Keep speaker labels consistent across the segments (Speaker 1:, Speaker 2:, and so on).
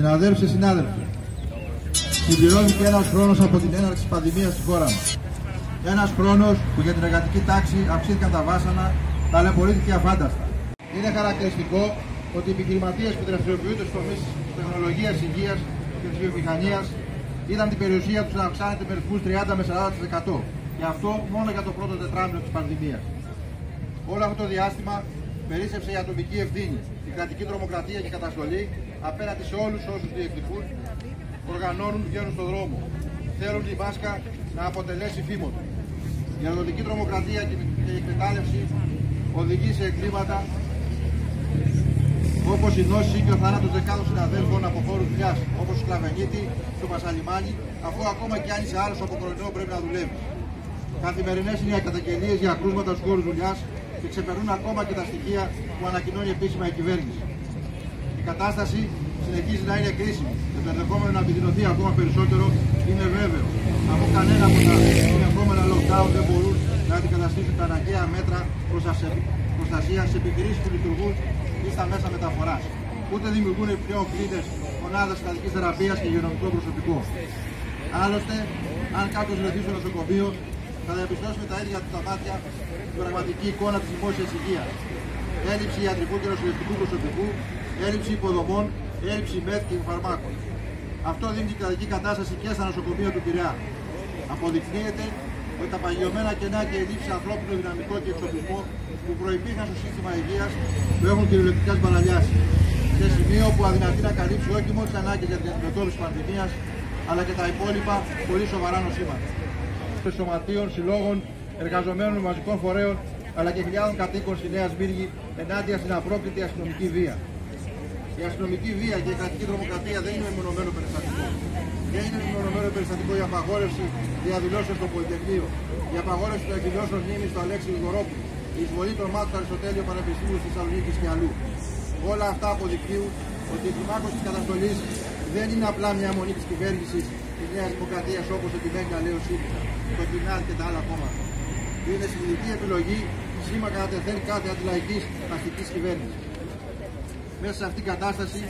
Speaker 1: Συναδέλφοι και συνάδελφοι, συμπληρώθηκε ένας χρόνος από την έναρξη της πανδημίας στη χώρα μας. Ένας χρόνος που για την εργατική τάξη αυξήθηκαν τα βάσανα, ταλαιπωρήθηκε αφάνταστα. Είναι χαρακτηριστικό ότι οι επιχειρηματίες που δραστηριοποιούνται στους τομείς της τεχνολογίας, υγείας και της βιομηχανίας είδαν την περιουσία τους να αυξάνεται με ρυθμούς 30 με 40%. Και αυτό μόνο για το πρώτο τετράμινο της πανδημίας. Όλο αυτό το διάστημα περίσσεψε η ατομική ευθύνη, η κρατική τρομοκρατία και καταστολή απέναντι σε όλους όσους διεκδικούν, οργανώνουν, βγαίνουν στον δρόμο. Θέλουν η μάσκα να αποτελέσει φήμο Η ανατολική τρομοκρατία και η εκμετάλλευση οδηγεί σε εγκλήματα όπως η νόση και ο θάνατος δεκάδων συναδέλφων από χώρους δουλειά, όπως ο Σκλαβενίτη, στο Πασαλιμάνι, αφού ακόμα κι αν είσαι άλλος από κορονοϊό πρέπει να δουλεύεις. Καθημερινές είναι οι καταγγελίες για κρούσματα στους χώρους δουλειάς και ξεπερνούν ακόμα και τα στοιχεία που ανακοινώνει επίσημα η κυβέρνηση. Η κατάσταση συνεχίζει να είναι κρίσιμη και το ενδεχόμενο να επιδεινωθεί ακόμα περισσότερο είναι βέβαιο. Από κανένα από τα συνεχόμενα lockdown δεν μπορούν να αντικαταστήσουν τα αναγκαία μέτρα προστασίας σε επιχειρήσει που λειτουργούν ή στα μέσα μεταφοράς. Ούτε δημιουργούν επιπλέον κλίδες μονάδες κατοική θεραπείας και υγειονομικό προσωπικό. Άλλωστε, αν κάποιος βρεθεί στο νοσοκομείο, θα διαπιστώσει με τα ίδια του τα μάτια την πραγματική εικόνα της δημόσιας υγείας. Έλλειψη ιατρικού και νοσηλευτικού προσωπικού, έλλειψη υποδομών, έλλειψη μεθ και φαρμάκων. Αυτό δίνει την κρατική κατάσταση και στα νοσοκομεία του Πειραιά. Αποδεικνύεται ότι τα παγιωμένα κενά και ελλείψει ανθρώπινο δυναμικό και εξοπλισμό που προπήρχαν στο σύστημα υγείας το έχουν κυριολεκτικά παραλιάσεις. Σε σημείο που αδυνατεί να καλύψει όχι μόνο τις ανάγκες για την αντιμετώπιση πανδημίας, αλλά και τα υπόλοιπα πολύ σοβαρά νοσήματα σωματείων, συλλόγων, εργαζομένων μαζικών φορέων αλλά και χιλιάδων κατοίκων στη Νέα Σμύργη ενάντια στην απρόκριτη αστυνομική βία. Η αστυνομική βία και η κρατική τρομοκρατία δεν είναι μεμονωμένο περιστατικό. Δεν είναι μεμονωμένο περιστατικό η απαγόρευση διαδηλώσεων στο Πολυτεχνείο, η απαγόρευση των εκδηλώσεων μνήμη στο Αλέξη Γρηγορόπουλο, η εισβολή των μάτων στο Αριστοτέλειο Πανεπιστήμιου τη Θεσσαλονίκη και αλλού. Όλα αυτά αποδεικνύουν ότι η κλιμάκωση της καταστολής δεν είναι απλά μια μονή της κυβέρνησης τη Νέα Δημοκρατία όπω επιμένει να λέει ο ΣΥΡΙΖΑ, το ΚΙΝΑΡ και τα άλλα κόμματα. Είναι συνειδητή επιλογή σήμα κατά τεθέν κάθε αντιλαϊκής αστικής κυβέρνησης. Μέσα σε αυτήν την κατάσταση,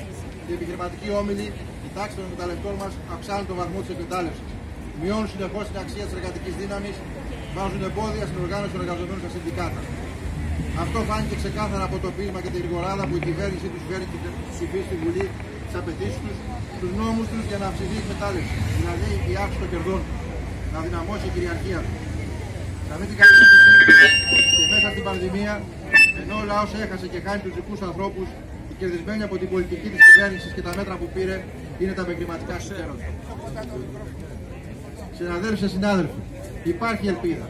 Speaker 1: οι επιχειρηματικοί όμιλοι, οι τάξεις των εκμεταλλευτών μας αυξάνουν τον βαθμό της εκμετάλλευσης. Μειώνουν συνεχώς την αξία της εργατικής δύναμης, βάζουν εμπόδια στην οργάνωση των εργαζομένων στα συνδικάτα. Αυτό φάνηκε ξεκάθαρα από το πείσμα και την ρηγοράδα που η κυβέρνηση τους φέρει και ψηφίσει στη Βουλή τις απαιτήσεις τους, τους νόμους τους για να αυξηθεί η εκμετάλλευση. Δηλαδή η αύξηση των κερδών, να δυναμώσει η κυριαρχία του. Σε αυτή την κατάσταση και μέσα στην πανδημία, ενώ ο λαός έχασε και κάνει τους δικούς ανθρώπους, οι κερδισμένοι από την πολιτική της κυβέρνησης και τα μέτρα που πήρε είναι τα επαγγελματικά συμφέροντα. Συναδέλφοι και συνάδελφοι, υπάρχει ελπίδα.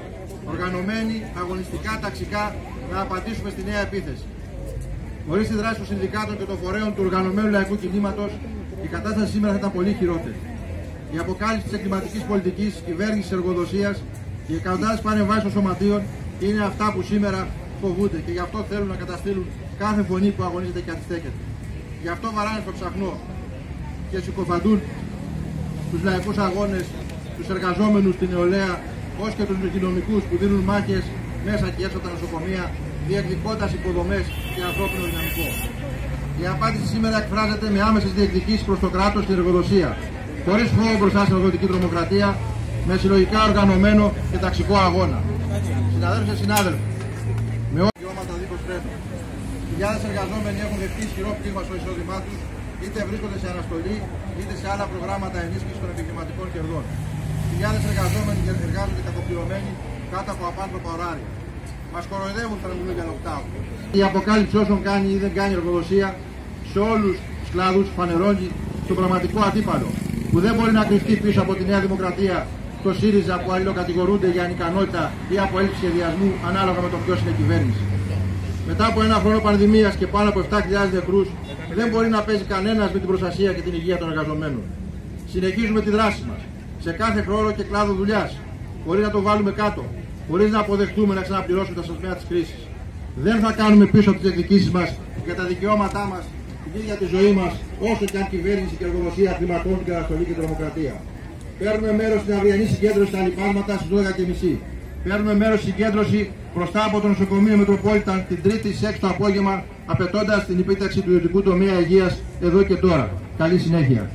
Speaker 1: Οργανωμένοι, αγωνιστικά, ταξικά, να απαντήσουμε στη νέα επίθεση. Χωρίς τη δράση των συνδικάτων και των φορέων του οργανωμένου λαϊκού κινήματος, η κατάσταση σήμερα θα ήταν πολύ χειρότερη. Η αποκάλυψη της εγκληματικής πολιτικής, κυβέρνησης εργοδοσίας, οι εκατοντάδες παρεμβάσεις των σωματείων είναι αυτά που σήμερα φοβούνται και γι' αυτό θέλουν να καταστήλουν κάθε φωνή που αγωνίζεται και αντιστέκεται. Γι' αυτό βαράνε στο ψαχνό και συκοφαντούν τους λαϊκούς αγώνες, τους εργαζόμενους στην νεολαία, ως και τους κοινωνικού που δίνουν μάχες μέσα και έξω από τα νοσοκομεία, διεκδικώντα υποδομές και ανθρώπινο δυναμικό. Η απάντηση σήμερα εκφράζεται με άμεσες διεκδικήσεις προς το κράτος και εργοδοσία, χωρίς φόβο μπροστά στην οδοτική τρομοκρατία, με συλλογικά οργανωμένο και ταξικό αγώνα. Συναδέλφοι και συνάδελφοι, με όλα τα δίχως τρένο. Χιλιάδες εργαζόμενοι έχουν δεχτεί ισχυρό πλήγμα στο εισόδημά τους, είτε βρίσκονται σε αναστολή, είτε σε άλλα προγράμματα ενίσχυσης των επιχειρηματικών κερδών. Χιλιάδες εργαζόμενοι εργάζονται κακοπληρωμένοι κάτω από απάνθρωπα ωράρια. Μας κοροϊδεύουν όταν μιλούν για lockdown. Η αποκάλυψη όσων κάνει ή δεν κάνει εργοδοσία σε όλους τους κλάδους φανερώνει τον πραγματικό αντίπαλο που δεν μπορεί να κρυφτεί πίσω από τη Νέα Δημοκρατία το ΣΥΡΙΖΑ που αλληλοκατηγορούνται για ανικανότητα ή από έλλειψη σχεδιασμού ανάλογα με το ποιος είναι κυβέρνηση. Μετά από ένα χρόνο πανδημίας και πάνω από 7.000 νεκρούς, δεν μπορεί να παίζει κανένας με την προστασία και την υγεία των εργαζομένων. Συνεχίζουμε τη δράση μας σε κάθε χρόνο και κλάδο δουλειάς, χωρί να το βάλουμε κάτω, χωρίς να αποδεχτούμε να ξαναπληρώσουμε τα σωσμένα της κρίσης. Δεν θα κάνουμε πίσω από τις εκδικήσεις μας για τα δικαιώματά μας, την ίδια τη ζωή μας, όσο και αν κυβέρνηση και εργοδοσία κλιματώνουν την καταστολή και τρομοκρατία. Παίρνουμε μέρος στην αυριανή συγκέντρωση στα λοιπάσματα στις 12.30. Παίρνουμε μέρος στην συγκέντρωση μπροστά από το νοσοκομείο Μετροπόλιταν την Τρίτη στι 6 το απόγευμα απαιτώντας την επίταξη του ιδιωτικού τομέα υγείας εδώ και τώρα. Καλή συνέχεια.